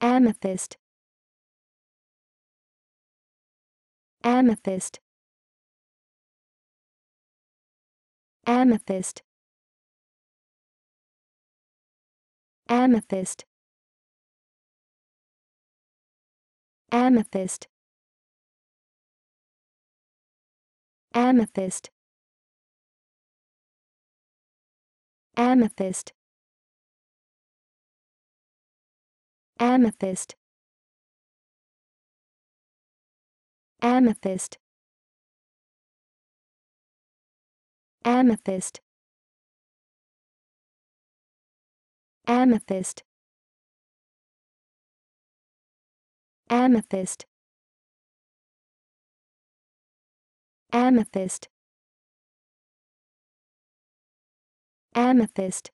amethyst. Amethyst. Amethyst. Amethyst. Amethyst. Amethyst. Amethyst amethyst. Amethyst. Amethyst. Amethyst. Amethyst. Amethyst. Amethyst